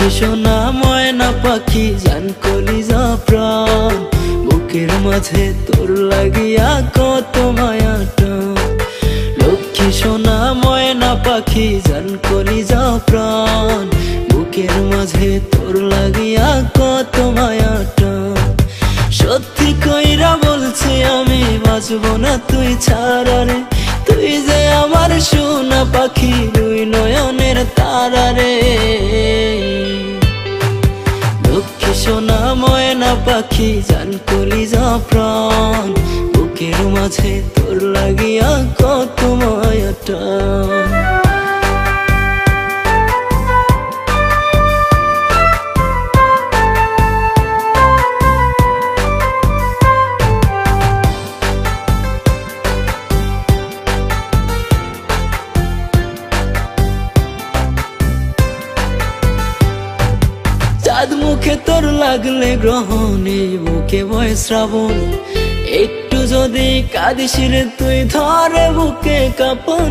লক্ষ্মী সোনা ময়না পাখি, জান কলিজা প্রাণ। বুকের মাঝে তোর লাগিয়া কত মায়াটা লক্ষ্মী সোনা ময়না পাখি, জান কলিজা প্রাণ। বুকের মাঝে তোর লাগিয়া কত মায়াটা সত্যি কইরা বলছি, আমি বাঁচব না তুই ছাড়া রে তুই যে আমার সোনা পাখি পাখি জান কলিজা প্রাণ। বুকের মাঝে তোর লাগিয়া কত মায়াটা চাঁদ মুখে তোর লাগলে গ্রহণে বুকে বয় শ্রাবণ। একটু যদি কাঁদিস রে তুই ধরে বুকে কাপন।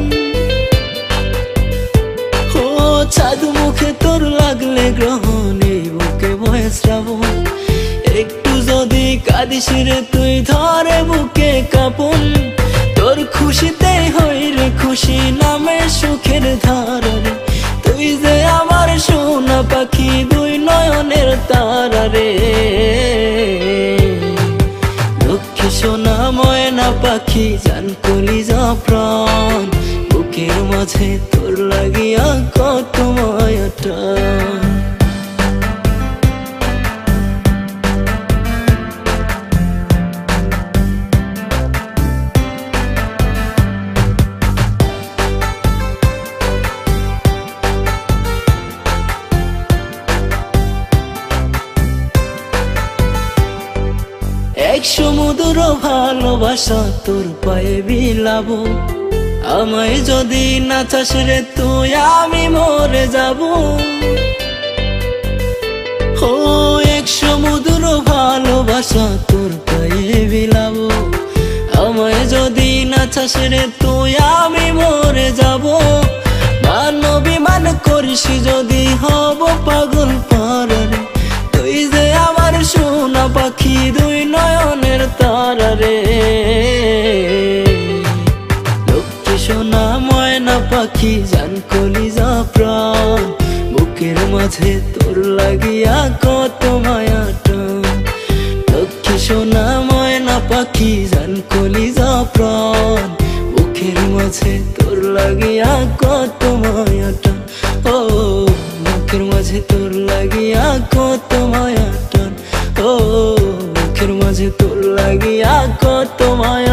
ও চাঁদ মুখে তোর লাগলে গ্রহণে বুকে বয় শ্রাবণ। একটু যদি কাঁদিস তুই ধরে বুকে কাপন। তোর খুশিতে হই রে খুশি নামে সুখের পাখি জান কলিজা প্রাণ বুকের মাঝে তোর লাগিয়া কত মায়াটা এক সমুদ্র ভালোবাসা তোর পায়ে বিলাবো। আমায় যদি না চাস রে তুই, আমি মরে যাব। ও এক সমুদ্র ভালোবাসা তোর পায়ে আমায় যদি না চাস রে তুই, আমি মরে যাব। মানবী মান করিস যদি, হব পাগল তুই যে আমার সোনা পাখি দুই নয়নের তারা রে। লক্ষ্মী সোনা, ময়না পাখি, জান কলিজা প্রাণ। বুকের মাঝে তোর লাগিয়া কত মায়াটা লক্ষ্মী সোনা, ময়না পাখি, জান কলিজা প্রাণ। বুকের মাঝে তোর লাগিয়া কত মায়াটা ও মায়াটা